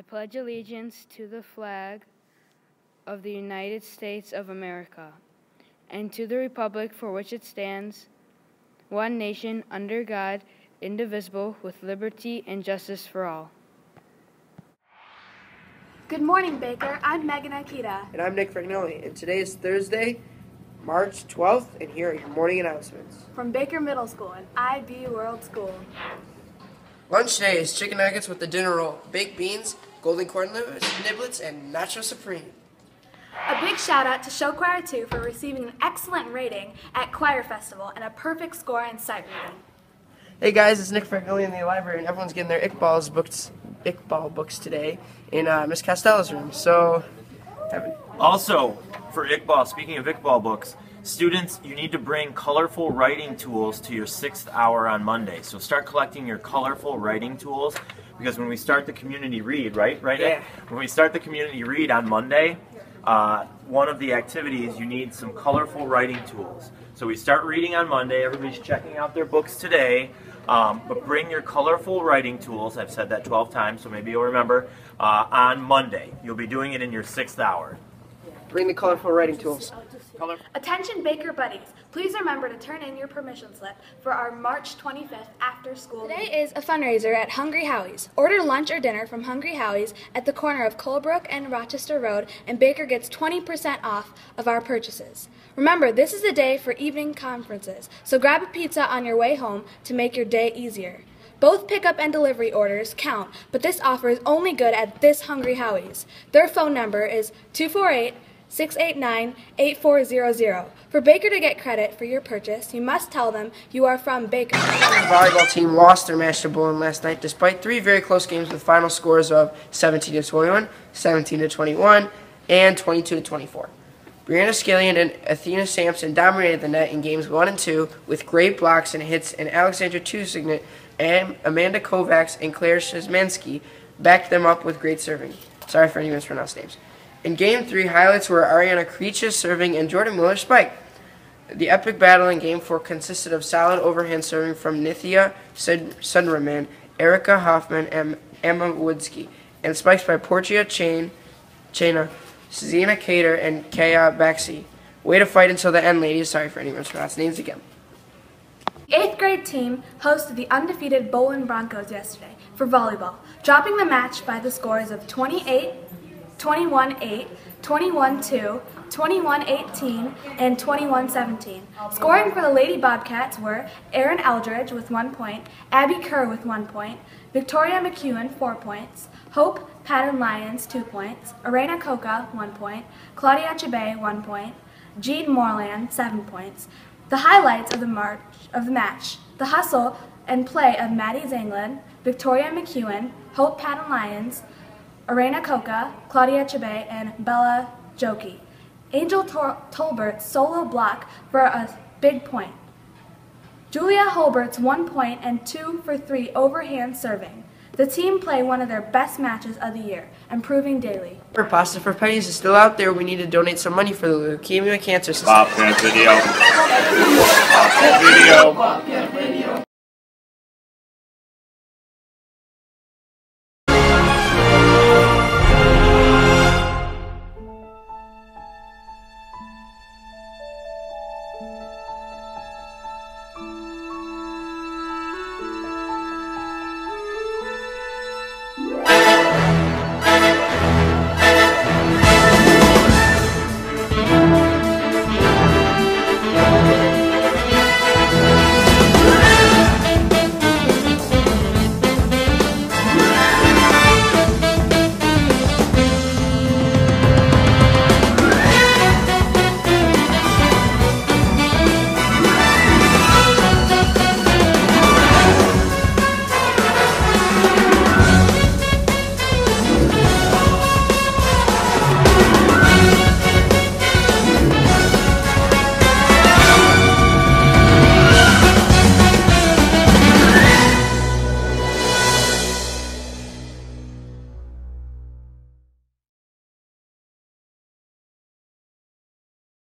I pledge allegiance to the flag of the United States of America and to the republic for which it stands, one nation under God, indivisible, with liberty and justice for all. Good morning, Baker. I'm Megan Akita. And I'm Nick Fragnelli, and today is Thursday, March 12th, and here are your morning announcements. From Baker Middle School and IB World School. Lunch today is chicken nuggets with the dinner roll, baked beans, golden corn niblets, and nacho supreme. A big shout out to Show Choir 2 for receiving an excellent rating at Choir Festival and a perfect score in sight reading. Hey guys, it's Nick Fragnelli in the library, and everyone's getting their Iqbal's books, Iqbal books today in uh, Miss Costello's room. So, also for Iqbal, speaking of Iqbal books, students, you need to bring colorful writing tools to your sixth hour on Monday. So start collecting your colorful writing tools because when we start the community read, right, right, Yeah. when we start the community read on Monday, uh, one of the activities you need some colorful writing tools. So we start reading on Monday. Everybody's checking out their books today. Um, but bring your colorful writing tools. I've said that 12 times, so maybe you'll remember. Uh, on Monday, you'll be doing it in your sixth hour. Bring the colorful writing tools. Color. Attention Baker Buddies, please remember to turn in your permission slip for our March 25th after school. Today is a fundraiser at Hungry Howie's. Order lunch or dinner from Hungry Howie's at the corner of Colebrook and Rochester Road, and Baker gets 20% off of our purchases. Remember, this is the day for evening conferences, so grab a pizza on your way home to make your day easier. Both pickup and delivery orders count, but this offer is only good at this Hungry Howie's. Their phone number is 248 689 8400. For Baker to get credit for your purchase, you must tell them you are from Baker. The volleyball team lost their match to Boulan last night despite three very close games with final scores of 17 to 21, 17 to 21, and 22 to 24. Brianna Scallion and Athena Sampson dominated the net in games 1 and 2 with great blocks and hits, and Alexandra Tusignet and Amanda Kovacs and Claire Szymensky backed them up with great serving. Sorry for any mispronounced names. In Game 3, highlights were Ariana Creech's serving and Jordan Miller spike. The epic battle in Game 4 consisted of solid overhand serving from Nithya Sunderman, Erica Hoffman, and Emma Woodsky, and spikes by Portia Chain, Chaina, Zena Cater, and Kaya Baxi. Way to fight until the end, ladies. Sorry for any mispronounced names again. Eighth grade team hosted the undefeated Boulan Broncos yesterday for volleyball, dropping the match by the scores of 28, 21-8, 21-2, 21-18, and 21-17. Scoring for the Lady Bobcats were Erin Eldridge with one point, Abby Kerr with one point, Victoria McEwen four points, Hope Patton Lyons two points, Arena Coca one point, Claudia Chabe one point, Jean Moreland seven points. The highlights of the march of the match: the hustle and play of Maddie Zanglin, Victoria McEwen, Hope Patton Lyons, Arena Coca, Claudia Chabe, and Bella Joki. Angel Tor- Tolbert's solo block for a big point. Julia Holbert's one point and two for three overhand serving. The team play one of their best matches of the year, improving daily. Our Pasta for Pennies is still out there. We need to donate some money for the Leukemia Cancer Society. Pop that video. Pop that video.